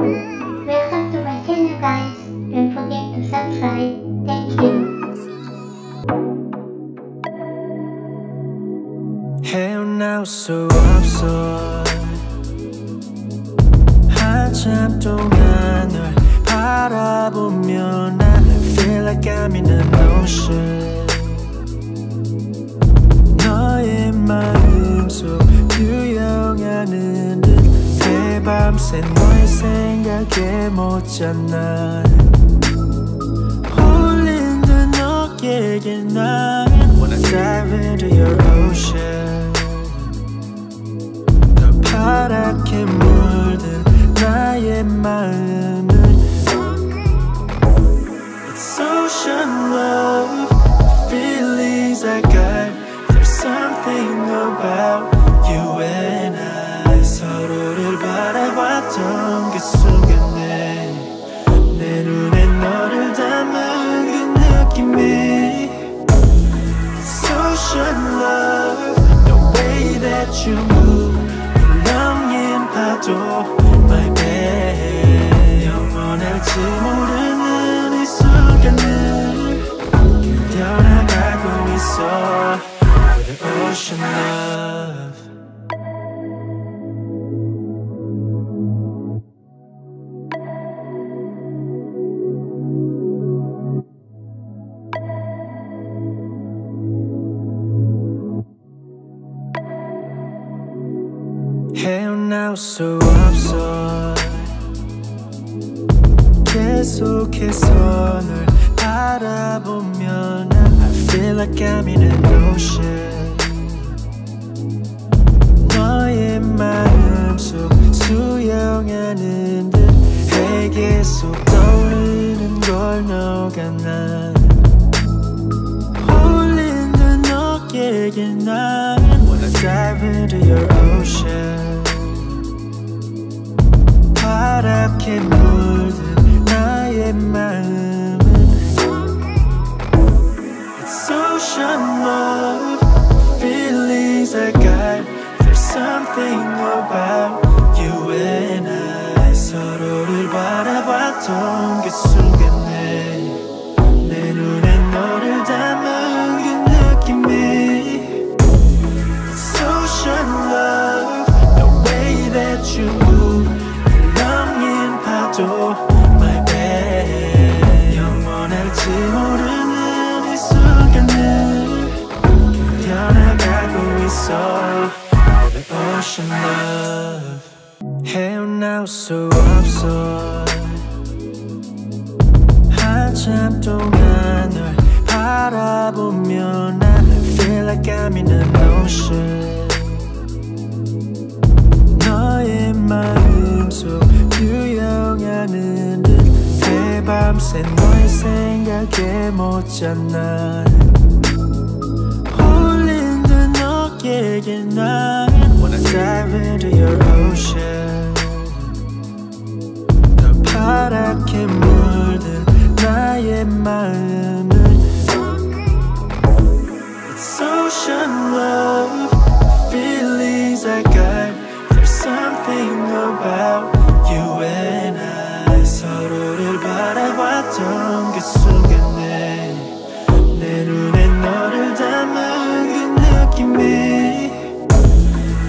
Welcome to my channel guys. Don't forget to subscribe. Thank you. 헤어나올 수 없어 한참 동안 널 바라보며 난 feel like I'm in an ocean 생각에 못 잠나 홀린 듯 너에게 난 Wanna dive into your that you move 울렁인 파도 My bed 영원할지 나올 수 없어 계속해서 널 바라보면 I feel like I'm in an ocean. 너의 마음속 수영하는 듯 해계 속 떠오르는 걸 너가 난 홀린 듯 너에게 난 Wanna dive into your ocean love Feelings I got There's something about you and I 서로를 바라봤던 그 순간 Ocean love. 헤어나올 수 없어 한참 동안 널 바라보며 난 feel like I'm in an ocean. 너의 마음속 유영하는 듯 해밤새 너의 생각에 못 잠나 홀린 듯 너에게 난 It's ocean love Feelings I got There's something about you and I 서로를 바라봤던 그 순간에 내 눈에 너를 담은 그 느낌이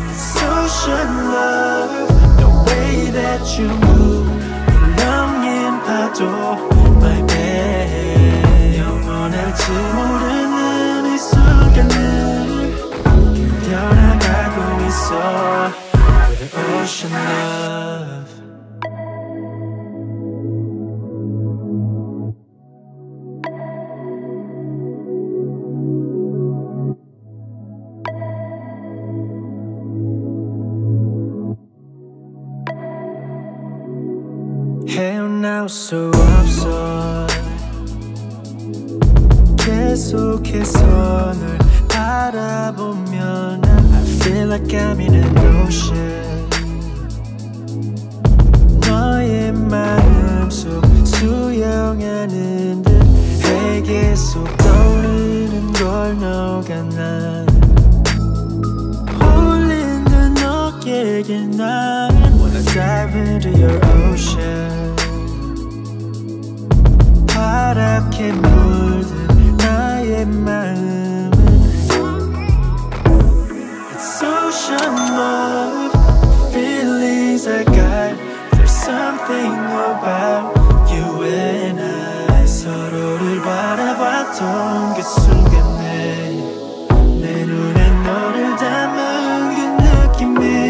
It's ocean love The way that you move 울렁인 파도 My bed 영원할지 모르 헤어나올 수 없어 계속해서 널 바라보며 난 I feel like I'm in an ocean 너의 마음속 수영하는 듯 해계 속 떠오르는 걸 너가 난 홀린 듯 너에게 난 Wanna dive into your ocean 파랗게 물든 나의 마음은 It's ocean love Feelings I got There's something about you and I 서로를 바라봤던 그 순간에 내 눈에 너를 담은 그 느낌이